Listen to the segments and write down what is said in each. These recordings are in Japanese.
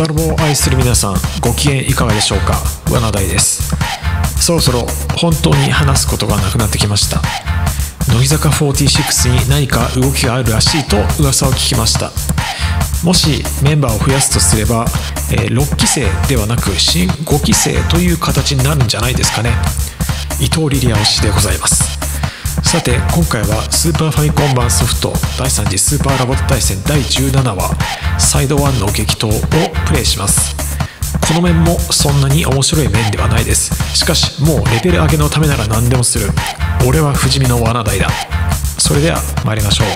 パラボを愛する皆さんご機嫌いかがでしょうか罠大ですそろそろ本当に話すことがなくなってきました。乃木坂46に何か動きがあるらしいと噂を聞きました。もしメンバーを増やすとすれば、えー6期生ではなく新5期生という形になるんじゃないですかね伊藤リリア推しでございますさて今回はスーパーファミコン版ソフト第3次スーパーラボット対戦第17話サイド1の激闘をプレイします。この面もそんなに面白い面ではないです。しかしもうレベル上げのためなら何でもする。俺は不死身の罠台だ。それでは参りましょう。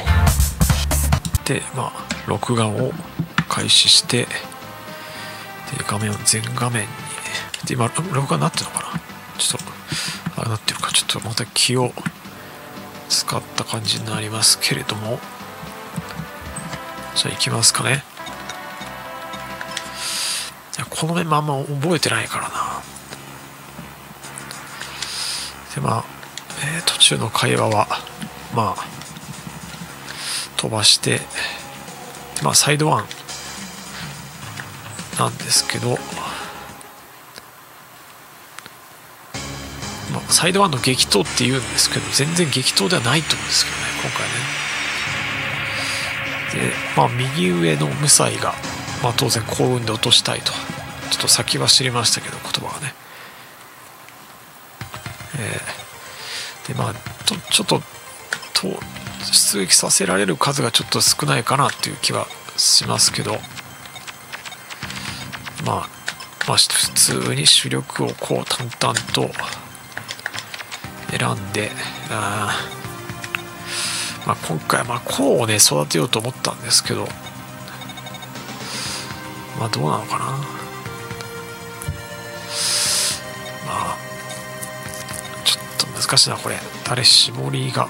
でまあ録画を開始してで画面を全画面に。で今録画になってるのかな？ちょっとあれなってるか。ちょっとまた気を使った感じになりますけれども。じゃあ行きますかね。いやこの面もあんま覚えてないからな。でまあ、えー途中の会話はまあ飛ばしてまあサイドワンなんですけど。サイドワンの激闘って言うんですけど全然激闘ではないと思うんですけどね今回ね。でまあ右上の無才が、まあ、当然幸運で落としたいとちょっと先は知りましたけど言葉がね。えーでまあとちょっとと出撃させられる数がちょっと少ないかなっていう気はしますけど。まあまあ普通に主力をこう淡々と選んであ、まあ、今回まあこうをね育てようと思ったんですけどまあどうなのかな。まあちょっと難しいなこれ。誰絞りが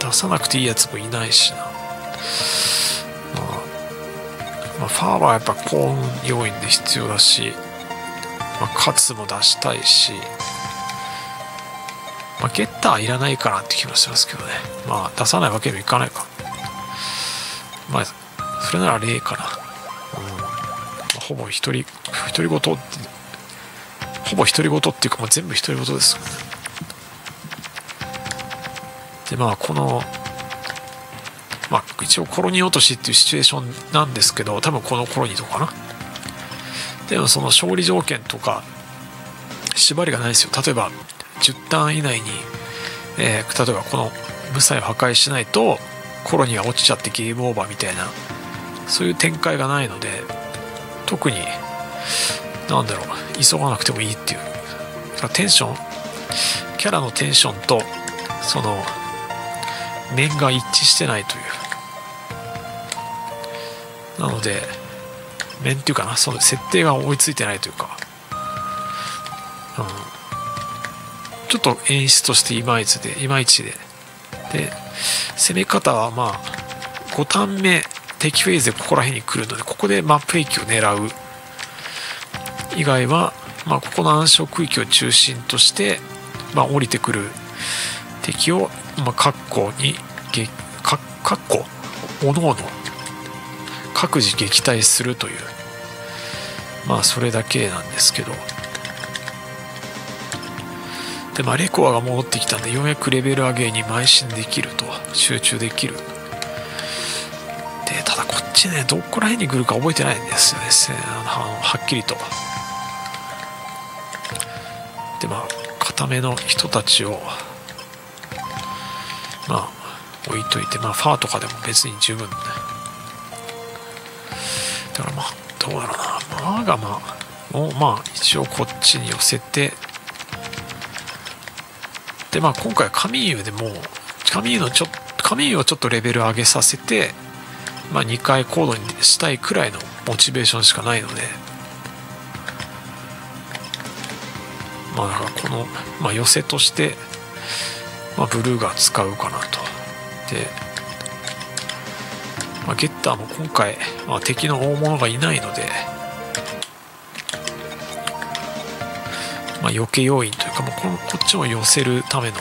出さなくていいやつもいないしな。まあ、まあ、ファーはやっぱ幸運要因で必要だし、まあ、勝つも出したいし。まあ、ゲッターいらないかなって気もしますけどね。まあ、出さないわけにもいかないか。まあ、それなら例かな。うんまあ、ほぼ一人、独り言って、ほぼ独り言っていうか、まあ、全部独り言ですね。で、まあ、この、まあ、一応コロニー落としっていうシチュエーションなんですけど、多分このコロニーとかな。でもその勝利条件とか、縛りがないですよ。例えば、10ターン以内に、えー例えばこの無才を破壊しないとコロニーが落ちちゃってゲームオーバーみたいなそういう展開がないので特になんだろう急がなくてもいいっていう。テンションキャラのテンションとその面が一致してないという。なので面っていうかなその設定が追いついてないというか。ちょっと演出としていまいちでいまいちで。で攻め方はまあ5ターン目敵フェーズでここら辺に来るのでここでマップ域を狙う。以外は、まあ、ここの暗証区域を中心として、まあ、降りてくる。敵を、まあ、括弧にげか括弧？おのおの。各自撃退するという。まあそれだけなんですけど。でまあレコアが戻ってきたんでようやくレベル上げに邁進できると集中できる。でただこっちねどこら辺に来るか覚えてないんですよねあのはっきりと。でまあ固めの人たちをまあ置いといてまあファーとかでも別に十分だからまあどうだろうな。まあがまあもうまあ一応こっちに寄せてでまあ今回カミーユでもカミーユのちょカミーユをちょっとレベル上げさせて、まあ、2回コードにしたいくらいのモチベーションしかないので。まあだからこの、まあ、寄せとして、まあ、ブルーが使うかなと。で、まあ、ゲッターも今回、まあ、敵の大物がいないのでまあ、余計要因というかもうここっちも寄せるための。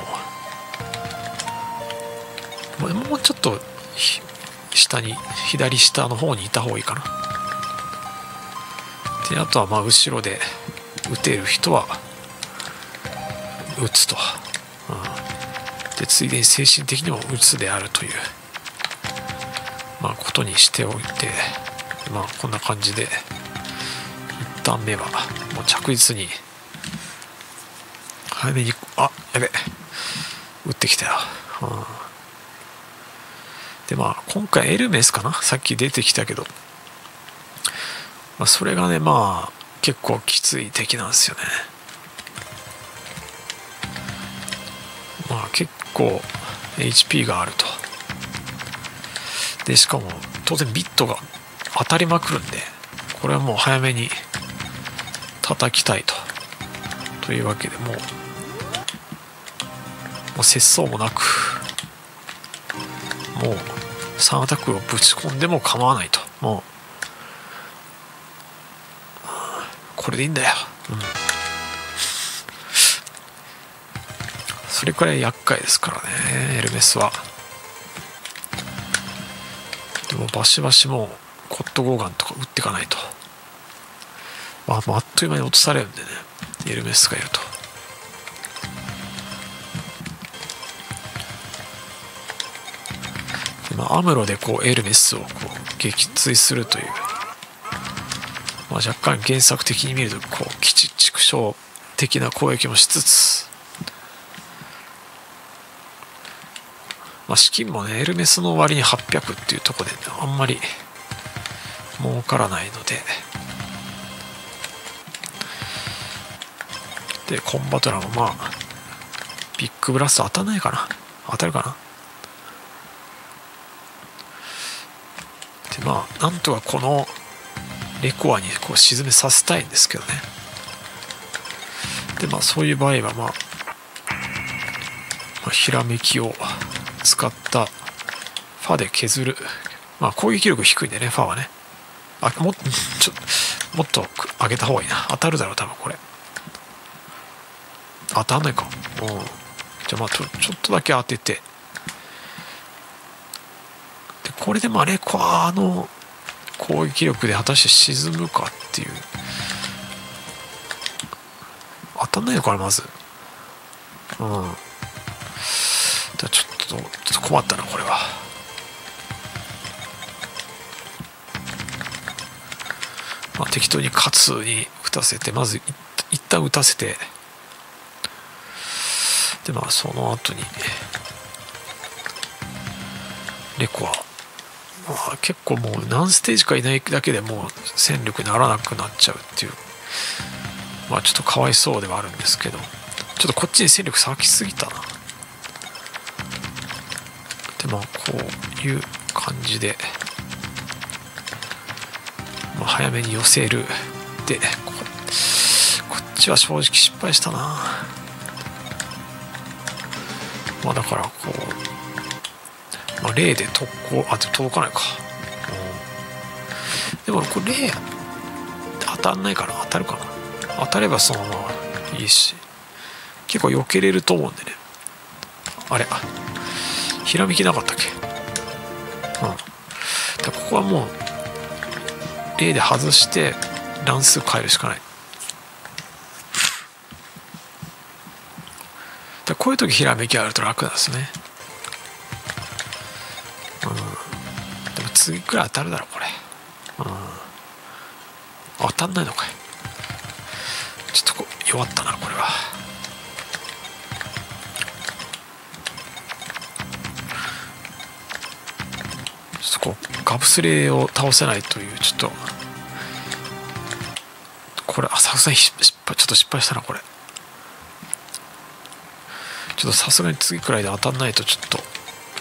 もうもうちょっと下に左下の方にいた方がいいかな。であとはまあ後ろで打てる人は打つと、うん、でついでに精神的にも打つであるという、まあ、ことにしておいて、まあ、こんな感じで1旦目はもう着実に早めにあやべ。打ってきたよ、うん、でまあ今回エルメスかな？さっき出てきたけど、まあ、それがねまあ結構きつい敵なんですよね。まあ結構 HP があると。でしかも当然ビットが当たりまくるんでこれはもう早めに叩きたいと。というわけでもうもう節操もなくもう3アタックをぶち込んでも構わないと。もうこれでいいんだよ、うん、それくらい厄介ですからねエルメスは。でもバシバシもうコットゴーガンとか打っていかないと。まあ、あっという間に落とされるんでねエルメスがいると。まあ、アムロでこうエルメスをこう撃墜するという。まあ、若干原作的に見るとこう基地畜生的な攻撃もしつつ、まあ、資金もねエルメスの割に800っていうとこで、ね、あんまり儲からないので。でコンバトラーもまあビッグブラスト当たんないかな。当たるかな。まあなんとかこのレコアにこう沈めさせたいんですけどね。でまあそういう場合はまあ、まあ、ひらめきを使ったファで削る。まあ攻撃力低いんでねファはね。あもちょもっと上げた方がいいな。当たるだろう多分これ。当たんないか。うん。じゃあまあちょちょっとだけ当ててでこれでもあれあの攻撃力で果たして沈むかっていう。当たんないのかなまず。うん。じゃちょっとちょっと困ったなこれは。まあ適当に勝つに打たせてまず一旦打たせて。でまあその後にレコアあ、結構もう何ステージかいないだけでもう戦力にならなくなっちゃうっていうまあちょっとかわいそうではあるんですけどちょっとこっちに戦力割きすぎたな。でまあこういう感じで、まあ、早めに寄せる。でここっちは正直失敗したな。まあだからこうまあ、0で特攻あ届かないか、うん、でもこれ0当たんないから当たるかな。当たればそのままいいし。結構避けれると思うんでね。あれひらめきなかったっけ。うん。でここはもう0で外して乱数変えるしかない。でこういう時ひらめきあると楽なんですねくら当たるだろこれ。うん。当たんないのかい。ちょっとこ弱ったなこれは。ちょっとこうガブスレを倒せないというちょっと。これさすがに失敗ちょっと失敗したなこれ。ちょっとさすがに次くらいで当たんないとちょっと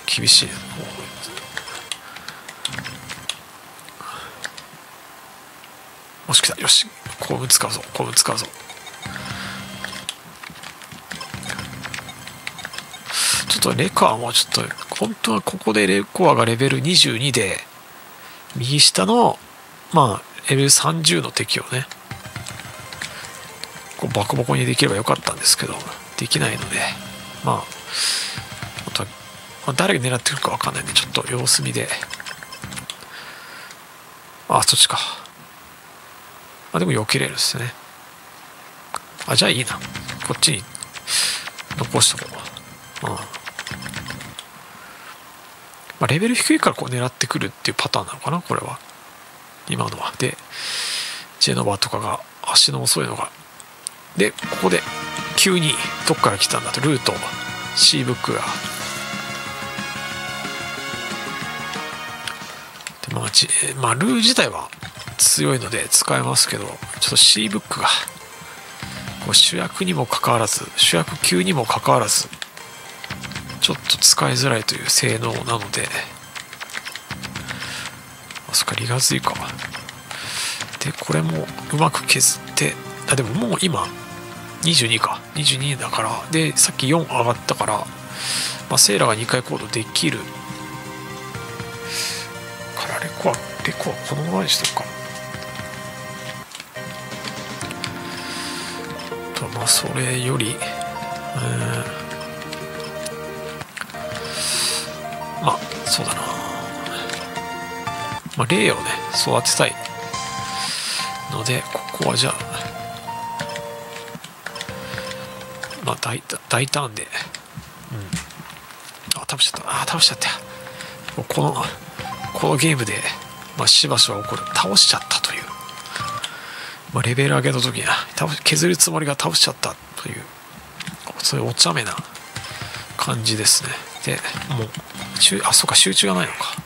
厳しいもし来たよし幸運使うぞ幸運使うぞ。ちょっとレコアもちょっと本当はここでレコアがレベル22で右下のまあレベル30の敵をねこうバコバコにできればよかったんですけどできないのでまあ本当は、まあ、誰が狙ってくるか分かんないんでちょっと様子見で。あそっちか。あでも避けれるですね。あじゃあいいな。こっちに残しとこう。うん。まあ、レベル低いからこう狙ってくるっていうパターンなのかなこれは。今のは。でジェノバとかが足の遅いのが。でここで急にどっから来たんだとルート。C ブックが。でまあ、まあ、ルー自体は強いので使えますけどちょっと C ブックがこう主役にもかかわらず主役級にもかかわらずちょっと使いづらいという性能なのであそっかリガズイか。でこれもうまく削ってあでももう今22か。22だから。でさっき4上がったから、まあ、セーラが2回コードできる。からレコはレコはこのままにしとくか。それより、まあそうだな。まあ霊をね育てたいのでここはじゃあまあ大大胆で、うん、あ倒しちゃった。あ倒しちゃったこのこのゲームで、まあ、しばしば起こる。倒しちゃった、まあ、レベル上げの時に倒削るつもりが倒しちゃったというそういうお茶目な感じですね。でもうあそうか集中がないのか。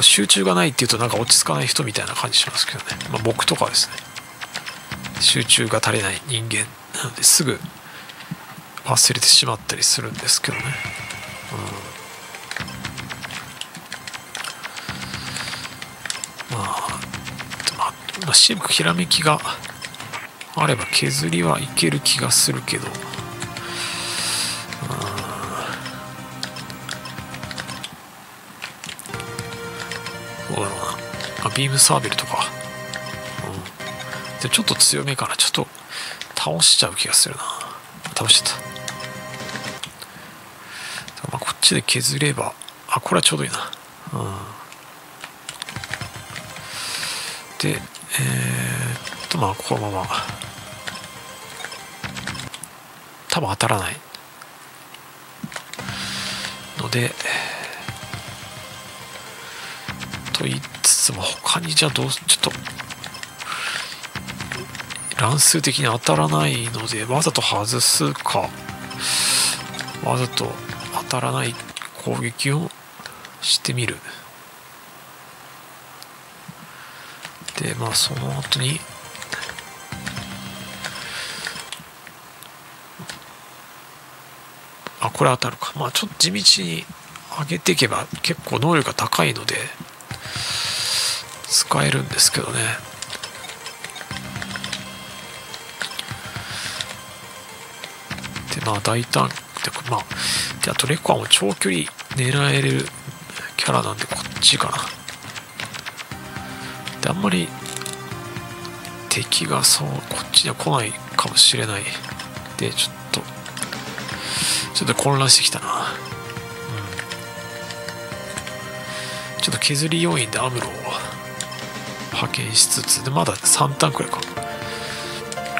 集中がないっていうとなんか落ち着かない人みたいな感じしますけどね、まあ、僕とかですね。集中が足りない人間なのですぐ忘れてしまったりするんですけどね、うん、まあシーひらめきがあれば削りはいける気がするけど。そうだろうなあビームサーベルとか、うん、でちょっと強めかな。ちょっと倒しちゃう気がするな。倒しちゃった。まあこっちで削れば。あこれはちょうどいいな。うん。でえー、っとまあこのまま。多分当たらない。のでと言ってつも他にじゃあどうちょっと乱数的に当たらないのでわざと外すか。わざと当たらない攻撃をしてみる。でまあその後に。あこれ当たるか。まあちょっと地道に上げていけば結構能力が高いので使えるんですけどね。でまあ大胆ってまあであとレコアも長距離狙えるキャラなんでこっちかな。であんまり敵がそうこっちには来ないかもしれない。でちょっとちょっと混乱してきたな。うん。ちょっと削り要因でアムロを派遣しつつでまだ3ターンくらいか。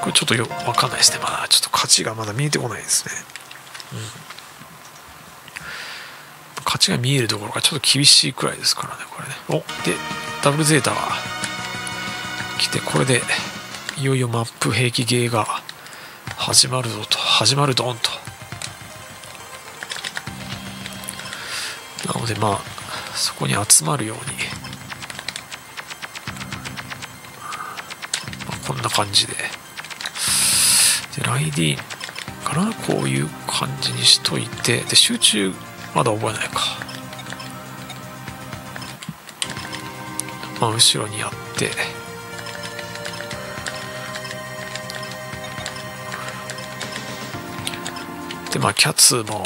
これちょっとよ分かんないですね。まだちょっと勝ちがまだ見えてこないですね。うん。勝ちが見えるところがちょっと厳しいくらいですからねこれね。おでダブルゼータが来てこれでいよいよマップ兵器ゲーが始まるぞと。始まるドンと。なのでまあそこに集まるように。こんな感じで。でライディーンかな？こういう感じにしといて。で集中まだ覚えないか。まあ後ろにやって。でまあキャッツも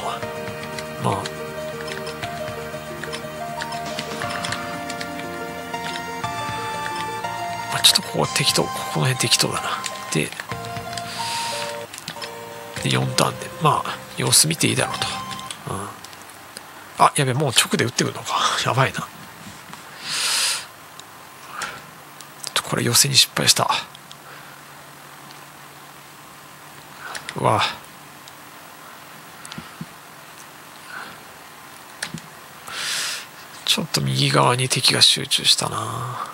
まあちょっとここは適当ここの辺適当だな。でで4ターンでまあ様子見ていいだろうと、うん、あやべもう直で打ってくるのか。やばいな。これ寄せに失敗した。うわ。ちょっと右側に敵が集中したな。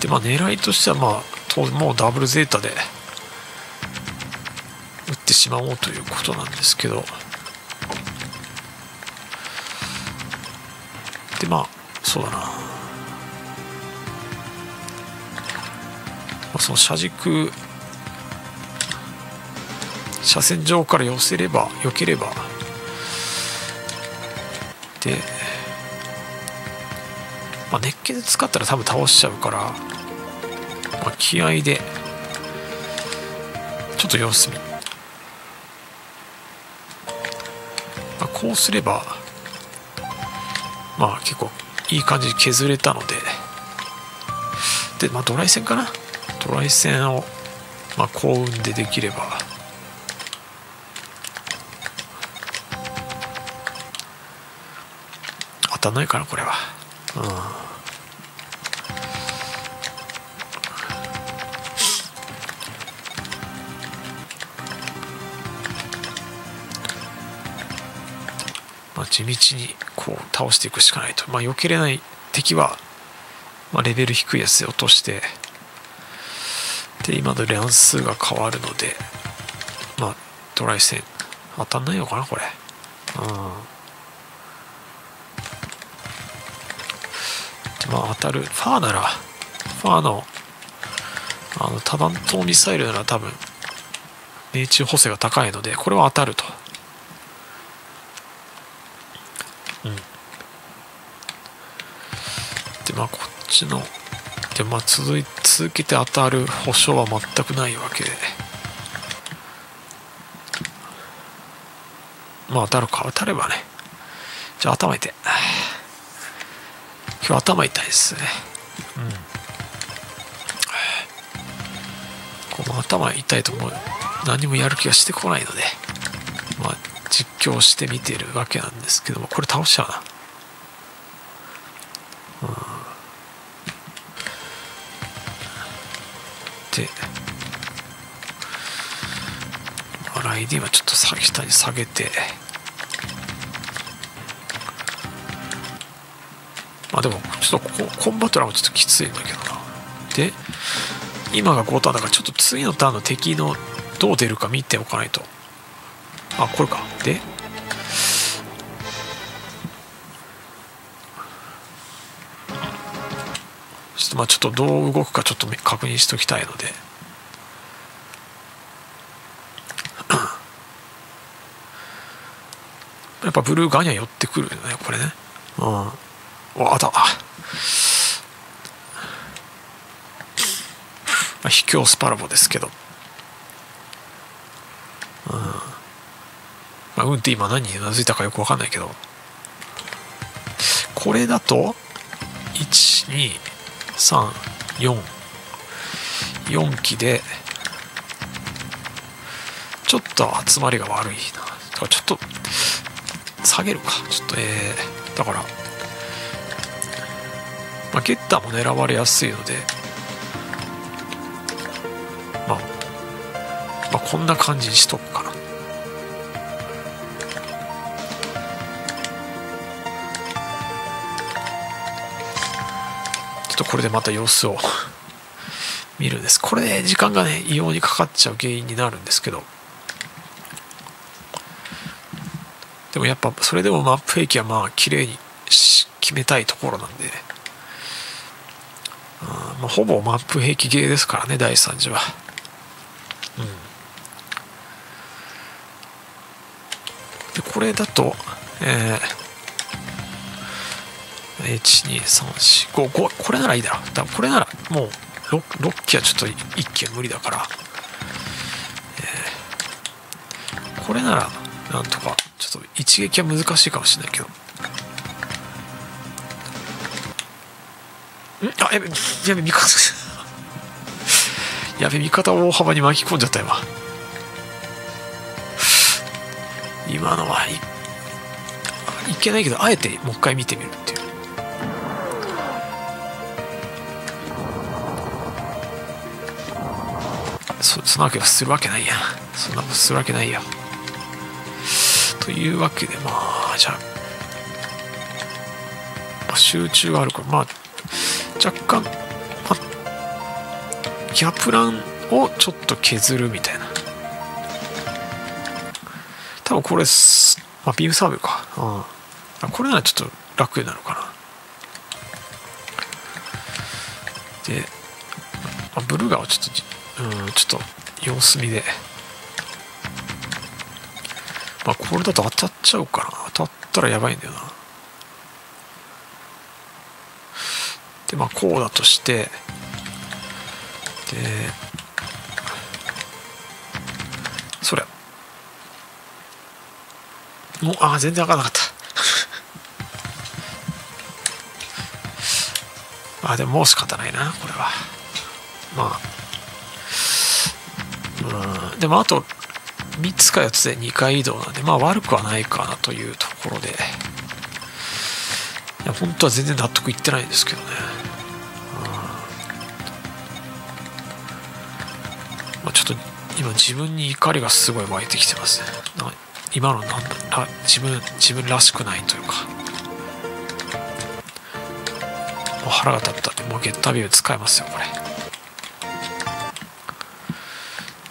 でまあ狙いとしてはまあもうダブルゼータで打ってしまおうということなんですけど。でまあそうだな、まあ、その車軸車線上から寄せればよければ。で、まあ、熱気で使ったら多分倒しちゃうから、まあ、気合でちょっと様子見、まあ、こうすればまあ結構いい感じに削れたので。でまあドライ線かな？ドライ線をまあ幸運でできれば。たないかなこれは。うん。まあ、地道にこう倒していくしかないと、まあ、避けれない敵は、まあ、レベル低いやつで落として。で今の乱数が変わるのでまあドライ線当たんないのかなこれ。うん。まあ当たる。ファーならファーのあの多弾頭ミサイルなら多分命中補正が高いのでこれは当たると。うん。でまあこっちのでまあ続い続けて当たる保証は全くないわけで。まあ当たるか。当たればね。じゃあ頭痛い。今日頭痛いですね。うん。この頭痛いともう何もやる気がしてこないのでまあ実況してみてるわけなんですけどもこれ倒しちゃうな。で、ライディはちょっと下に下げてでもちょっとここコンバトラーもちょっときついんだけどな。で今が5ターンだからちょっと次のターンの敵のどう出るか見ておかないと。あこれか。でちょっとまあちょっとどう動くかちょっと確認しておきたいので。やっぱブルーガニャ寄ってくるよねこれね。うん。おあた。あまあ、秘境スパラボですけど。うん。まあ、うんって今何にうなずいたかよく分かんないけど。これだと12344機でちょっと集まりが悪いな。だからちょっと下げるか。ちょっとえー、だから、ゲッターも狙われやすいのでまあ、まあこんな感じにしとくかな。ちょっとこれでまた様子を 見るんです。これで時間がね異様にかかっちゃう原因になるんですけど。でもやっぱそれでもマップ兵器はまあ綺麗に決めたいところなんで、うんまあ、ほぼマップ兵器ゲーですからね第3次は。うん。でこれだとえー、12345これならいいだろだこれならもう 6, 6機はちょっと1機は無理だから、えー、これならなんとかちょっと一撃は難しいかもしれないけど。あやべやべ味方。やべ味方を大幅に巻き込んじゃった今。今のはいいけないけどあえてもう一回見てみるっていう。そそんなわけはするわけないや。そんなことするわけないよ。というわけでまあじゃあ集中があるからまあ若干、まあ、ギャプランをちょっと削るみたいな。多分これ、まあ、ビームサーベルか、うん、これならちょっと楽になるかな。で、まあ、ブルガーはちょっと、うん、ちょっと様子見で。まあこれだと当たっちゃうかな。当たったらやばいんだよなでまあこうだとしてでそれ。もうああ全然開かなかった。あでももう仕方ないなこれは。まあ。うん。でもあと3つか4つで2回移動なんでまあ悪くはないかなというところで。いや本当は全然納得いってないんですけどね、今自分に怒りがすごい湧いてきてますね。今のなんだ自分自分らしくないというか。もう腹が立った。もうゲッタビュー使えますよこれ。ちょ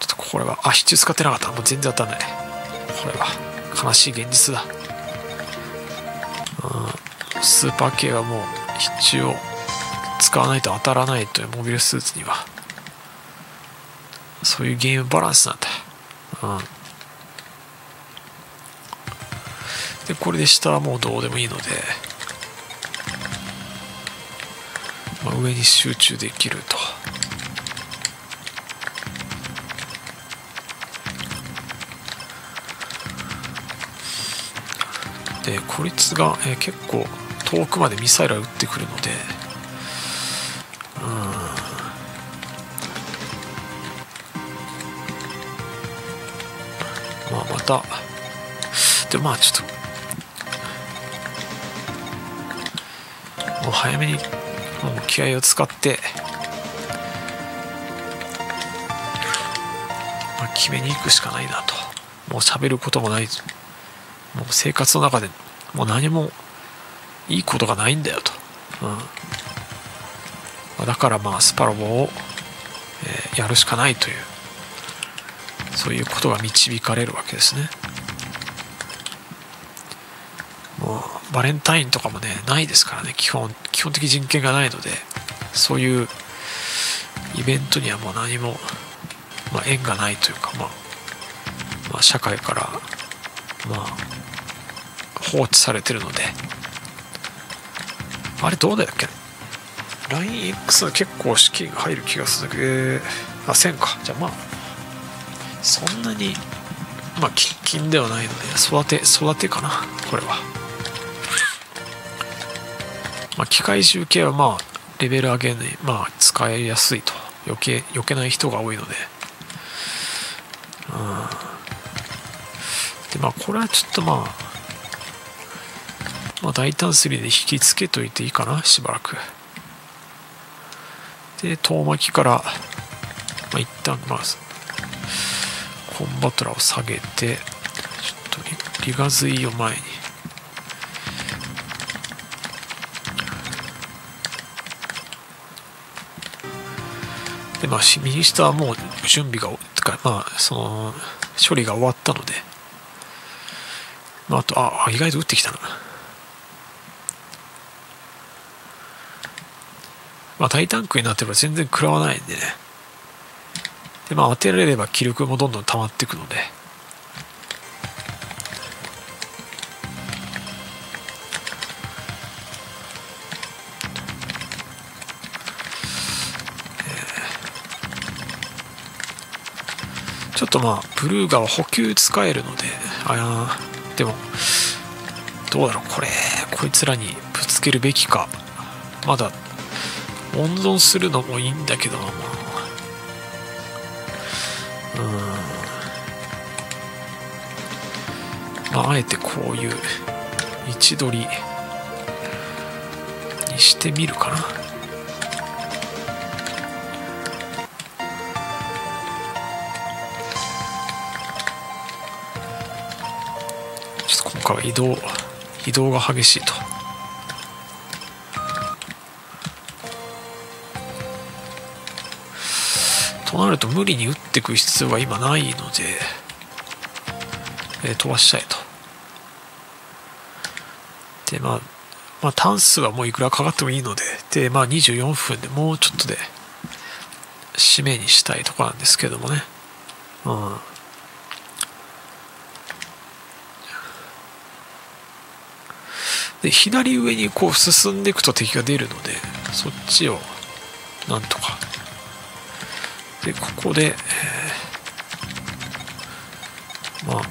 っとこれはあ支柱使ってなかった。もう全然当たんない。これは。悲しい現実だ。うん。スーパー系はもう支柱を使わないと当たらないというモビルスーツには。そういうゲームバランスなんだ。うん。でこれで下はもうどうでもいいので、まあ、上に集中できると。でこいつが、えー、結構遠くまでミサイルを撃ってくるのでた。でまあちょっと。もう早めにもう気合を使って、まあ、決めに行くしかないなと。もう喋ることもない。もう生活の中でもう何もいいことがないんだよと、うん、だからまあスパロボを、えー、やるしかないという。そういうことが導かれるわけですね。もうバレンタインとかもねないですからね。基本基本的人権がないのでそういうイベントにはもう何も、まあ、縁がないというか、まあ、まあ社会からまあ放置されてるので。あれどうだっけ？LINEX は結構資金が入る気がするけど、えー、あ1000か。じゃあまあそんなにまあ喫緊ではないので育て育てかなこれは。まあ機械集計はまあレベル上げにまあ使いやすいと。余計余計ない人が多いので。うん。でまあこれはちょっとまあまあ、大胆すりで引きつけといていいかなしばらく。で遠巻きから、まあ、一旦まあコンバトラを下げてちょっとリガズイを前に。でまあ右下はもう準備がまあその処理が終わったので、まあ、あとあ意外と打ってきたな。まあ、大タンクになってれば全然食らわないんでね。で、まあ、当てられれば気力もどんどん溜まっていくので。ちょっとまあ、ブルーガは補給使えるので、あでも、どうだろう、これ、こいつらにぶつけるべきか。まだ温存するのもいいんだけどなうんまあ、あえてこういう位置取りにしてみるかな。ちょっと今回は移動、移動が激しいと。となると無理に打っていく必要が今ないので、えー、飛ばしちゃえと。でまあまあ単数はもういくらかかってもいいのででまあ24分でもうちょっとで締めにしたいとこなんですけどもね。うん。で左上にこう進んでいくと敵が出るのでそっちをなんとかでここで、まあ、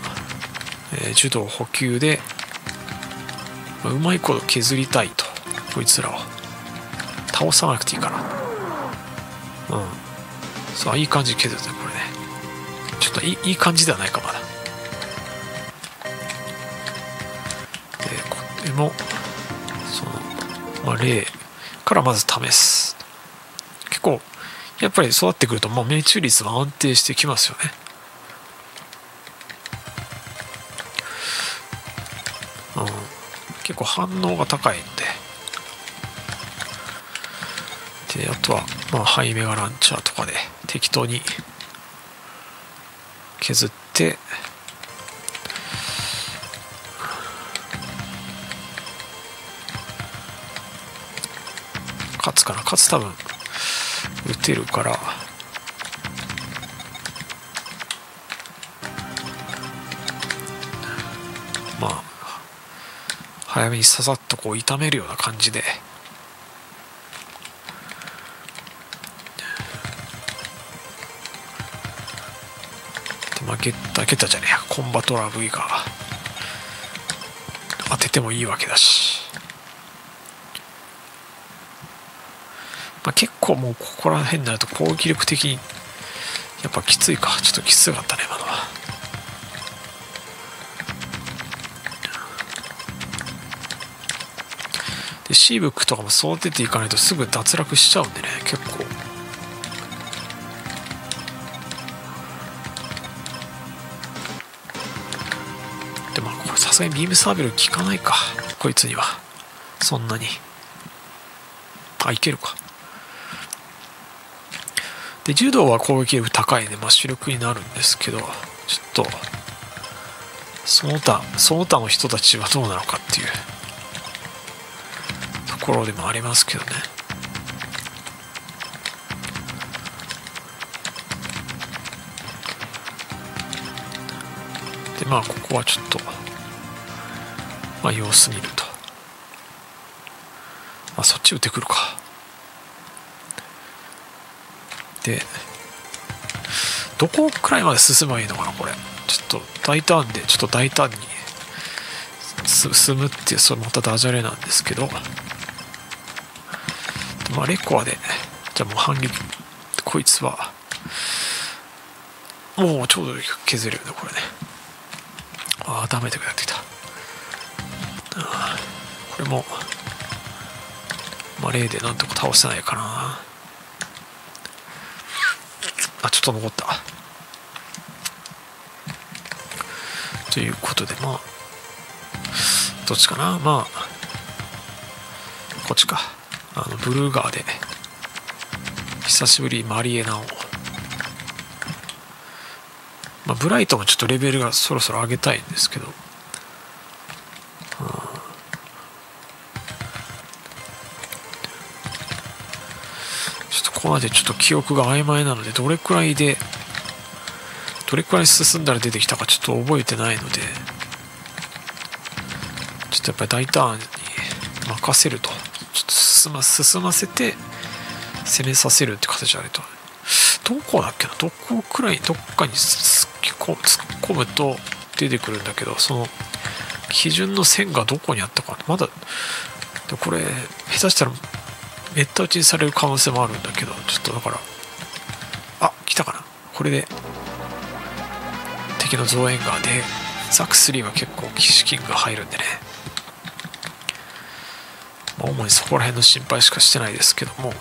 えー、柔道補給で、まあ、うまいこと削りたいとこいつらを倒さなくていいからうん。そういい感じ削るねこれね。ちょっといいいい感じではないかまだ。でこれもそのまあ例からまず試す。やっぱり育ってくるともう命中率は安定してきますよね。うん。結構反応が高いんで。であとはまあハイメガランチャーとかで適当に削って。勝つかな。勝つ多分打てるから。まあ早めにささっとこう炒めるような感じで。まあ、ゲッタゲッタじゃねえや。コンバトラー V が当ててもいいわけだし、まあ、結構もうここら辺になると攻撃力的にやっぱきついか。ちょっときつかったね今のは。でシーブックとかも育てていかないとすぐ脱落しちゃうんでね結構。でもこれさすがにビームサーベル効かないかこいつには。そんなに。あいけるか。で柔道は攻撃力高いね、まあ、主力になるんですけどちょっとその他その他の人たちはどうなのかっていうところでもありますけどね。でまあここはちょっとまあ、様子見ると、まあ、そっち打ってくるか。でどこくらいまで進めばいいのかなこれ。ちょっと大胆でちょっと大胆に進むっていうそれまたダジャレなんですけど。まあレコアでじゃあもう反撃こいつはもうちょうど削れるねこれね。ああダメだけなってきた。これも、まあ、例でなんとか倒せないかな。っと残った。ということでまあどっちかな。まあこっちか。あのブルーガーで久しぶりマリエナを。まあ、ブライトもちょっとレベルがそろそろ上げたいんですけど。までちょっと記憶が曖昧なのでどれくらいでどれくらい進んだら出てきたかちょっと覚えてないのでちょっとやっぱり大胆に任せると。ちょっと進ま進ませて攻めさせるって形あると。どこだっけな？どこくらいどっかに突っ込むと出てくるんだけどその基準の線がどこにあったか。まだこれ下手したらめった打ちにされる可能性もあるんだけどちょっとだからあ来たかな？これで敵の増援側でザク3は結構資金が入るんでね、まあ、主にそこら辺の心配しかしてないですけども。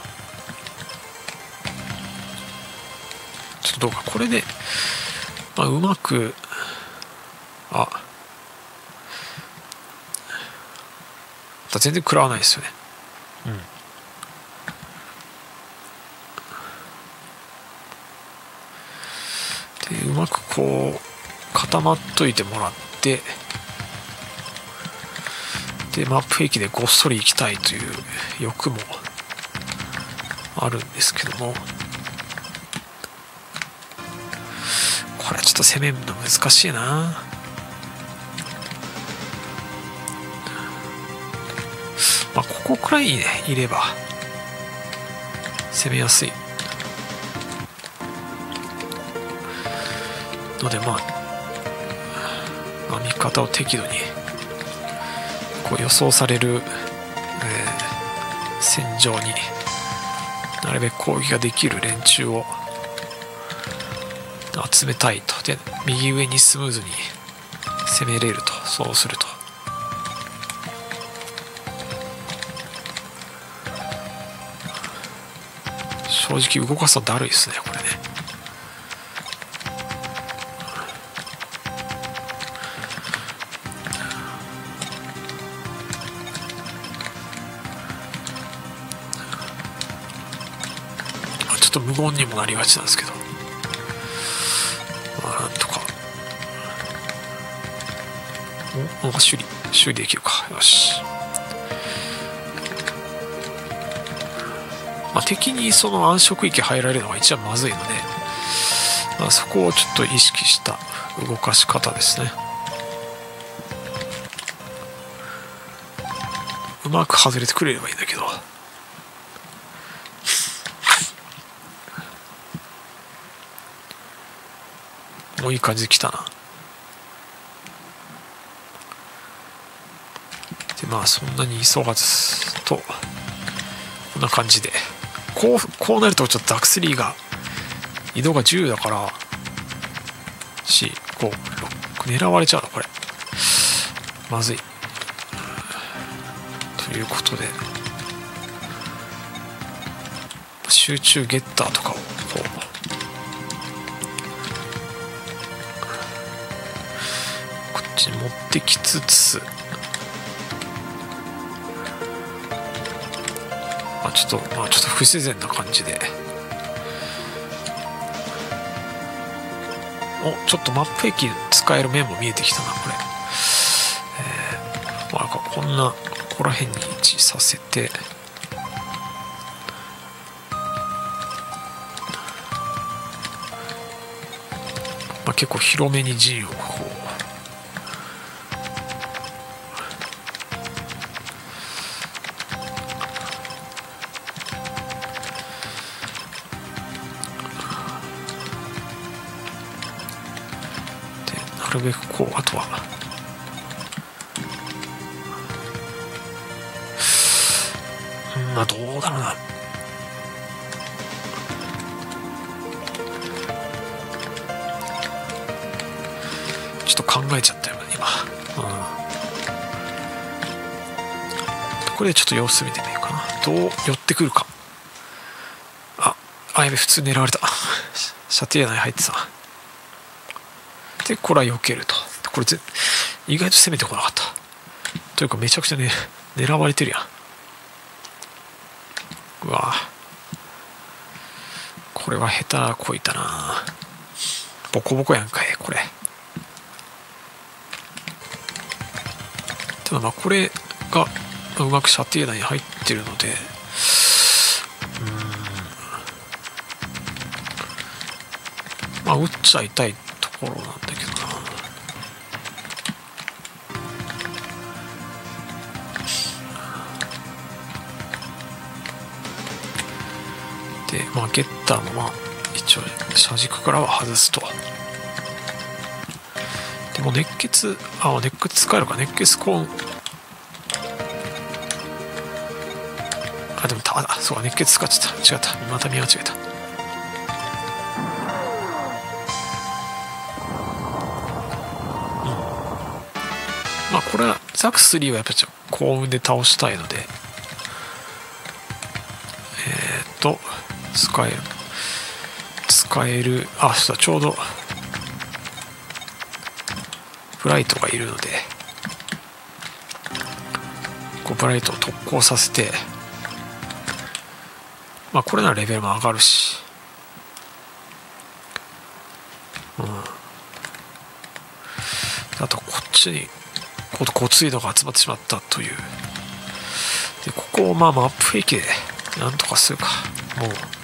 ちょっとどうか。これで、まあ、うまくあ。全然食らわないですよね。うんでうまくこう固まっといてもらってでマップ駅でごっそり行きたいという欲もあるんですけどもこれちょっと攻めるの難しいな。まあここくらいねいれば攻めやすい。のでまあまあ、見方を適度にこう予想される、えー、戦場になるべく攻撃ができる連中を集めたいと。で右上にスムーズに攻めれると。そうすると。正直動かすとだるいですねこれね。ょっと無言にもなりがちなんですけど。まあなんとか。おなんか修理。修理できるか。よし。まあ敵にその暗色域入られるのが一番まずいので、まあ、そこをちょっと意識した動かし方ですね。うまく外れてくれればいいんだけど。もういい感じで来たな。でまあそんなに急がずとこんな感じで。こうこうなるとちょっとダックスリーが移動が10だから。456狙われちゃうのこれ。まずい。ということで。集中ゲッターとかをこう。ちに持ってきつつ。あちょっとまあちょっと不自然な感じで。おちょっとマップ駅使える面も見えてきたなこれ。えー、まあこんなここら辺に位置させて。まあ、結構広めに陣をこうなるべくこうあとは。うんまあどうだろうな。ちょっと考えちゃったよ今。うん。これでちょっと様子見てみようかな。どう寄ってくるか。ああやべ普通狙われた。射程内入ってた。でこれは避けると。これ意外と攻めてこなかった。というかめちゃくちゃね狙われてるやん。うわ。これは下手なこいたな。ボコボコやんかいこれ。ただまあこれがうまく射程内に入ってるので。うん。まあ打っちゃいたいところなんだけど。まあゲッターもまあ一応車軸からは外すと。でも熱血あ熱血使えるか。熱血コーン。あでもたあそうか熱血使っちゃった。違った。また見間違えた。まあこれはザク3はやっぱちょっと幸運で倒したいので。えっ、ー、と使える。使える。あそうだちょうど。フライトがいるので。こうブライトを特攻させて。まあこれならレベルも上がるし。うん。あとこっちにこ交通移動が集まってしまったという。でここをまあマップ兵器でなんとかするか。もう。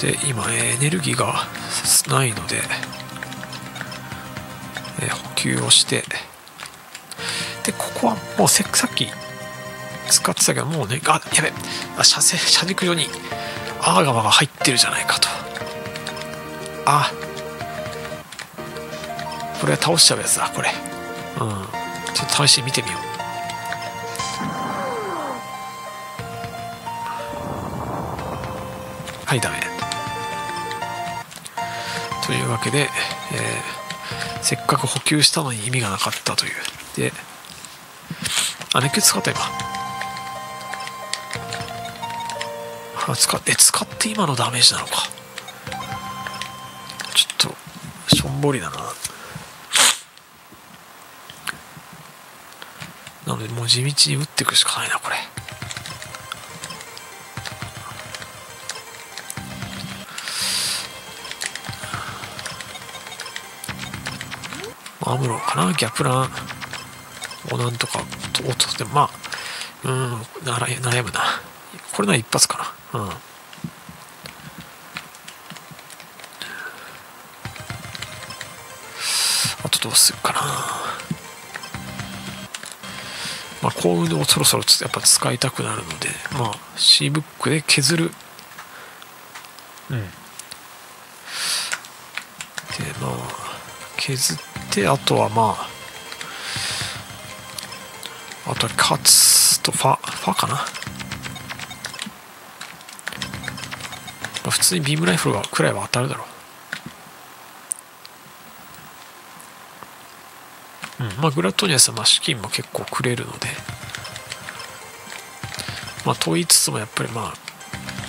で今エネルギーがないので、え補給をして。でここはもうせさっき使ってたけどもうねあやべあ車線車軸上にアーガマが入ってるじゃないかと。あこれは倒しちゃうやつだこれ。うん。ちょっと試しに見てみよう。はいダメ。というわけで、えー、せっかく補給したのに意味がなかったという。であ熱血使った今？あ使って使って今のダメージなのか。ちょっとしょんぼりだな。なのでもう地道に打っていくしかないなこれ。アムロかなギャプランをなんとか落としてまあうん悩むな。これなら一発かな。うん。あとどうするかな。まあ幸運をそろそろやっぱ使いたくなるのでまあ C ブックで削る。うん。でまあ削ってあとはまああとはカツとファファかな、まあ、普通にビームライフルがくらいは当たるだろう。うんまあグラトニアスはまあ資金も結構くれるので。まあと言いつつもやっぱりまあ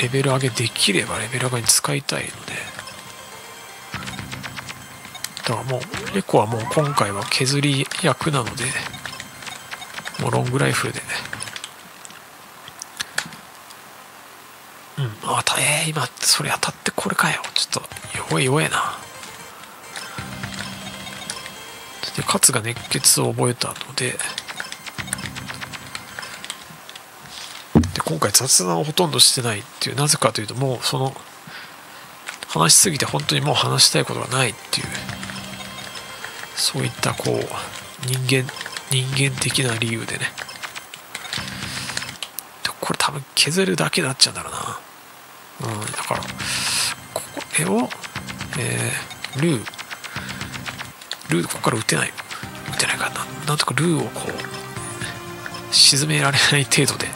レベル上げできればレベル上げに使いたいので。だからもうレコはもう今回は削り役なのでもうロングライフルで。うんあたえー、今それ当たってこれかよ。ちょっと弱い弱いな。で勝が熱血を覚えたので。で今回雑談をほとんどしてないっていう。なぜかというともうその話しすぎて本当にもう話したいことがないっていう。そういったこう人間人間的な理由でね。これ多分削るだけになっちゃうんだろうな。うんだからこれをえー、ルー。ルーここから打てない。打てないからな。なんとかルーをこう沈められない程度で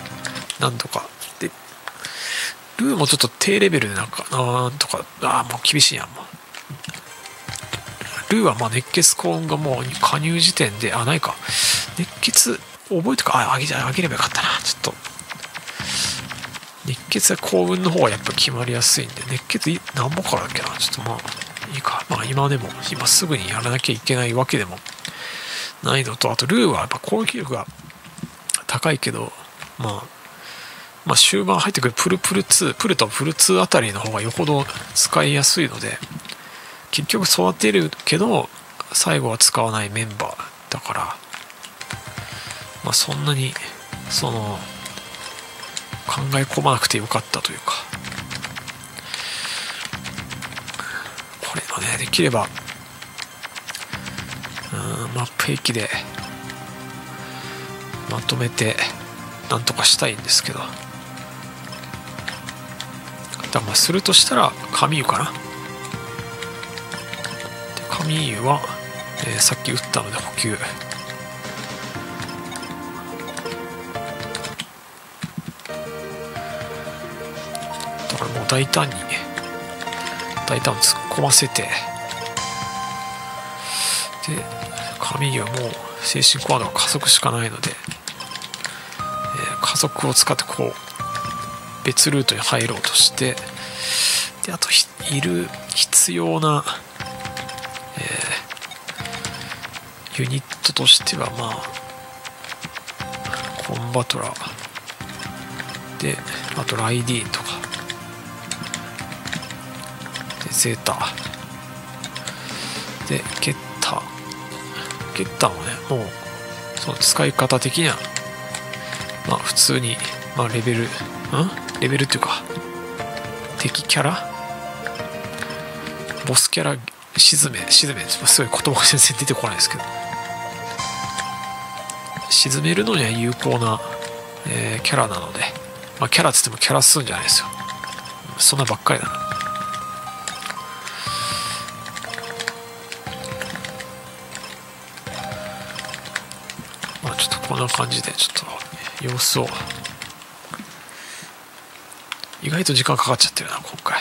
なんとか。でルーもちょっと低レベルでなんかなんとかああもう厳しいやんもう。ルーはまあ熱血幸運がもう加入時点で、あ、ないか。熱血、覚えてか、あ、あげあげればよかったな。ちょっと。熱血は幸運の方がやっぱ決まりやすいんで、熱血何ぼからだっけな。ちょっとまあ、いいか。まあ今でも、今すぐにやらなきゃいけないわけでもないのと、あとルーはやっぱ攻撃力が高いけど、まあ、まあ終盤入ってくるプルプル2、プルとプル2あたりの方がよほど使いやすいので、結局育てるけど最後は使わないメンバーだから。まあそんなにその考え込まなくてよかったというか。これはねできればうんマップ兵器でまとめてなんとかしたいんですけど。だからまあするとしたら神湯かな。ミーは、えー、さっき打ったので補給。だからもう大胆に大胆突っ込ませて。で神ーはもう精神コアドが加速しかないので、えー、加速を使ってこう別ルートに入ろうとして。であといる必要な、ユニットとしてはまあコンバトラーであとライディーンとかでゼータ。でゲッター。ゲッターもねもうその使い方的にはまあ普通に、まあ、レベルん？レベルっていうか敵キャラ？ボスキャラ沈め沈めすごい言葉が全然出てこないですけど。沈めるのには有効な、えー、キャラなので、まあ、キャラっつってもキャラ数じゃないですよ。そんなばっかりだな。まあちょっとこんな感じでちょっと様子を。意外と時間かかっちゃってるな今回。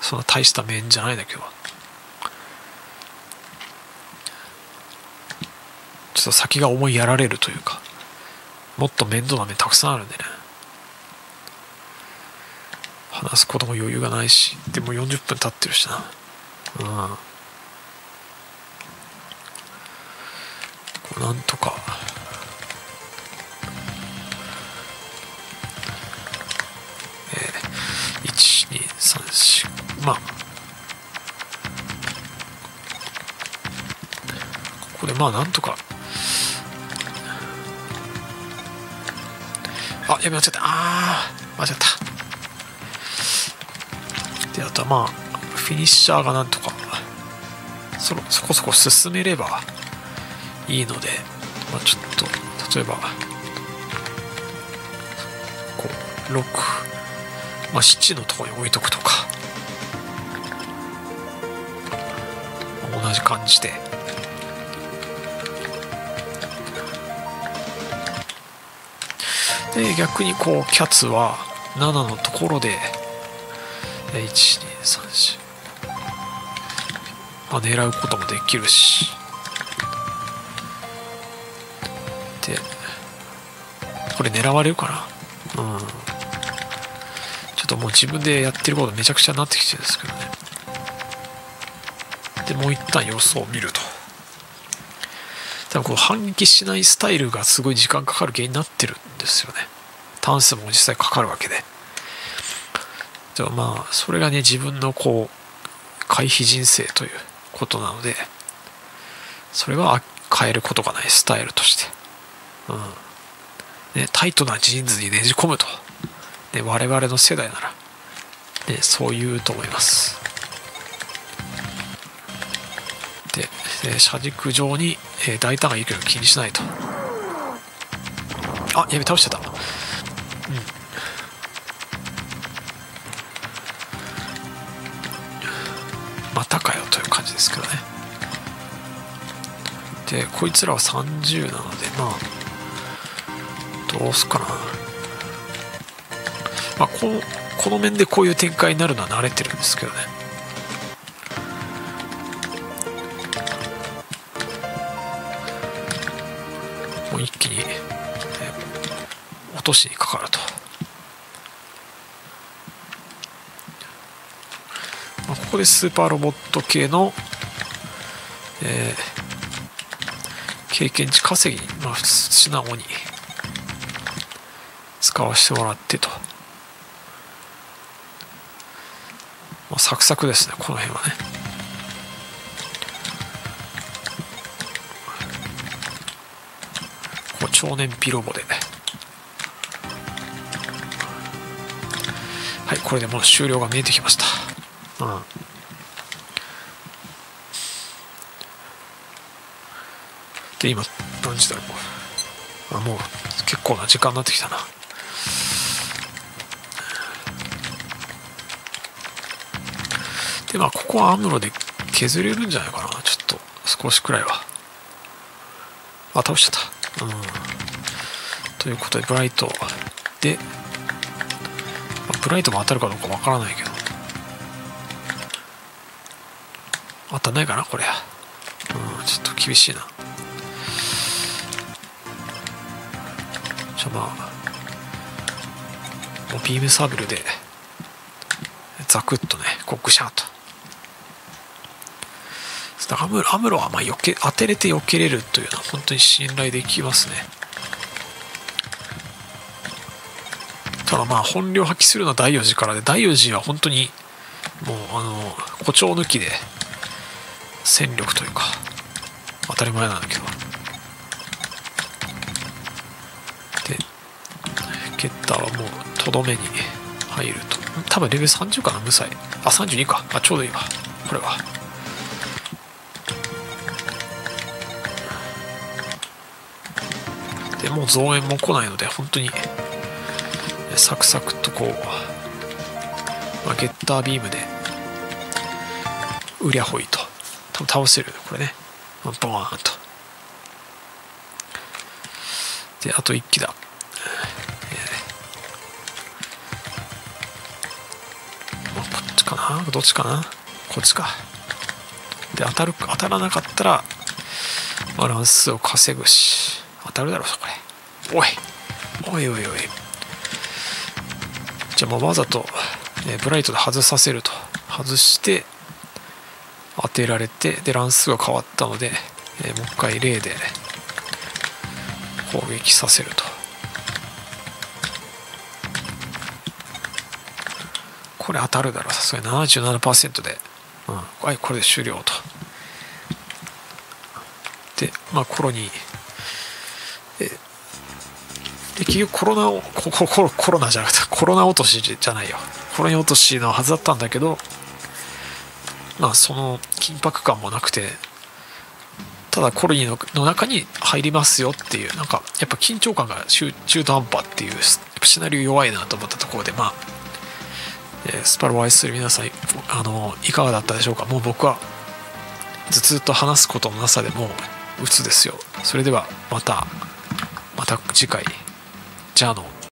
そんな大した面じゃないんだけどちょっと先が思いやられるというかもっと面倒な面たくさんあるんでね。話すことも余裕がないしでも40分経ってるしな。うん。こうなんとか。まあ。ここでまあなんとかあやべ間違った。あー間違った。であとはまあフィニッシャーがなんとかそそこそこ進めればいいので、まあ、ちょっと例えばこう6、まあ、7のとこに置いとくとか同じ感じでで逆にこうキャッツは7のところで1234、まあ、狙うこともできるし。でこれ狙われるかな？うん。ちょっともう自分でやってることめちゃくちゃになってきてるんですけどね。でもう一旦様子を見ると。多分こう反撃しないスタイルがすごい時間かかる原因になってる。ですよね。タン数も実際かかるわけで。でもまあそれがね自分のこう回避人生ということなのでそれは変えることがない。スタイルとして、うん。ね、タイトなジーンズにねじ込むと、ね、我々の世代なら、ね、そう言うと思います。で、車軸上に、え大胆がいるけど気にしないと。あやべ倒してた。うん。またかよという感じですけどね。でこいつらは30なのでまあどうすっかな。まあここの面でこういう展開になるのは慣れてるんですけどね。こでスーパーロボット系の、えー、経験値稼ぎに、まあ、素直に使わせてもらってと、まあ、サクサクですねこの辺はね。少年ピロボで。はいこれでもう終了が見えてきました。うん。で今何時だ？ろうあもう結構な時間になってきたな。でまあここはアムロで削れるんじゃないかな。ちょっと少しくらいは。あ倒しちゃった。うん。ということでブライトで、まあ、ブライトも当たるかどうかわからないけど。当たんないかなこれうんちょっと厳しいな。じゃあまあもうビームサーブルでザクッとねこうグシャーと。アムロアムロはまあ避け当てれて避けれるというのは本当に信頼できますね。ただまあ本領発揮するのは第4次からで第4次は本当にもうあの誇張抜きで戦力というか当たり前なんだけど。でゲッターはもうとどめに入ると。多分レベル30かな無才。あ32か。あちょうどいいわ。これは。でもう増援も来ないので本当にサクサクとこう、まあ、ゲッタービームでウリャホイと多分倒せる。これね。ボーンと。であと1機だ。こっちかな？どっちかな？こっちか。で当たる当たらなかったらバランスを稼ぐし。当たるだろうこれおい！おいおいおい。じゃあもうわざと、えブライトで外させると。外して当てられてで乱数が変わったので、えもう一回0で攻撃させると。これ当たるだろう。さすがに77%で、うん、はいこれで終了と。でまあコロニー。で結局コロナをコココロナじゃなくてコロナ落としじゃないよ。コロナ落としのはずだったんだけどまあその緊迫感もなくてただコロニーのの中に入りますよっていうなんかやっぱ緊張感が中途半端っていうシナリオ弱いなと思ったところでまあ、え、スパロを愛する皆さんあのいかがだったでしょうか？もう僕は頭痛と話すことのなさでもう鬱ですよ。それではまたまた次回じゃあの。